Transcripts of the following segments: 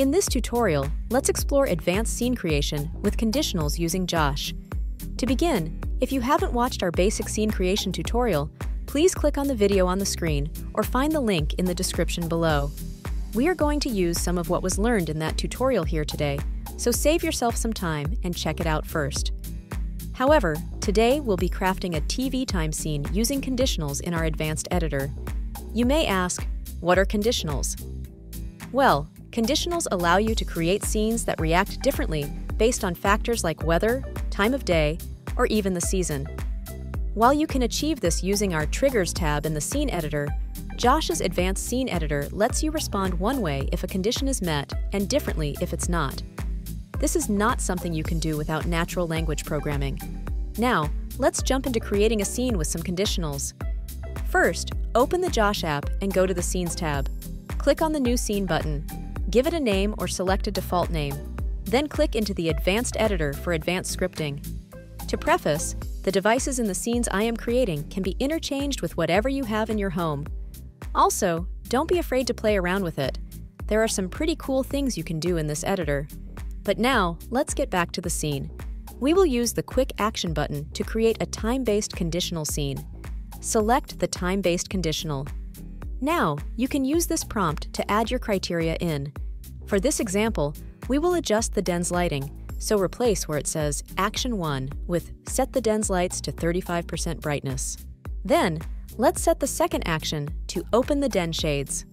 In this tutorial, let's explore advanced scene creation with conditionals using Josh. To begin, if you haven't watched our basic scene creation tutorial, please click on the video on the screen or find the link in the description below. We are going to use some of what was learned in that tutorial here today, so save yourself some time and check it out first. However, today we'll be crafting a TV time scene using conditionals in our advanced editor. You may ask, what are conditionals? Well, conditionals allow you to create scenes that react differently based on factors like weather, time of day, or even the season. While you can achieve this using our Triggers tab in the Scene Editor, Josh's Advanced Scene Editor lets you respond one way if a condition is met and differently if it's not. This is not something you can do without natural language programming. Now, let's jump into creating a scene with some conditionals. First, open the Josh app and go to the Scenes tab. Click on the New Scene button. Give it a name or select a default name. Then click into the Advanced Editor for advanced scripting. To preface, the devices in the scenes I am creating can be interchanged with whatever you have in your home. Also, don't be afraid to play around with it. There are some pretty cool things you can do in this editor. But now, let's get back to the scene. We will use the Quick Action button to create a time-based conditional scene. Select the time-based conditional. Now, you can use this prompt to add your criteria in. For this example, we will adjust the den's lighting, so replace where it says Action 1 with Set the den's lights to 35% brightness. Then, let's set the second action to Open the den shades.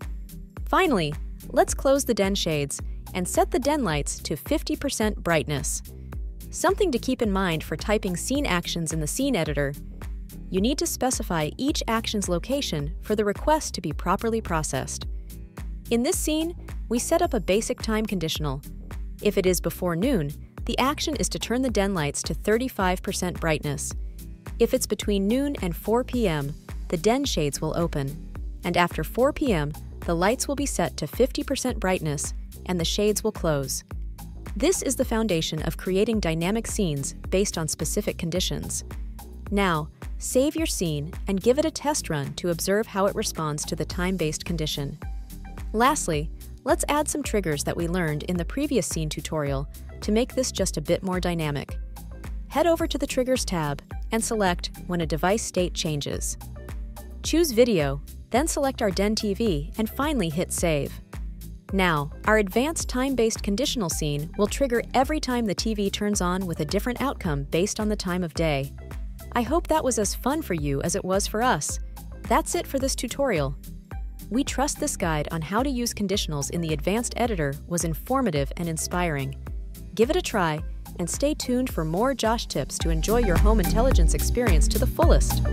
Finally, let's close the den shades and set the den lights to 50% brightness. Something to keep in mind for typing scene actions in the scene editor. You need to specify each action's location for the request to be properly processed. In this scene, we set up a basic time conditional. If it is before noon, the action is to turn the den lights to 35% brightness. If it's between noon and 4 p.m., the den shades will open. And after 4 p.m., the lights will be set to 50% brightness and the shades will close. This is the foundation of creating dynamic scenes based on specific conditions. Now, save your scene and give it a test run to observe how it responds to the time-based condition. Lastly, let's add some triggers that we learned in the previous scene tutorial to make this just a bit more dynamic. Head over to the Triggers tab and select when a device state changes. Choose Video, then select our Den TV and finally hit Save. Now, our advanced time-based conditional scene will trigger every time the TV turns on with a different outcome based on the time of day. I hope that was as fun for you as it was for us. That's it for this tutorial. We trust this guide on how to use conditionals in the advanced editor was informative and inspiring. Give it a try and stay tuned for more Josh tips to enjoy your home intelligence experience to the fullest.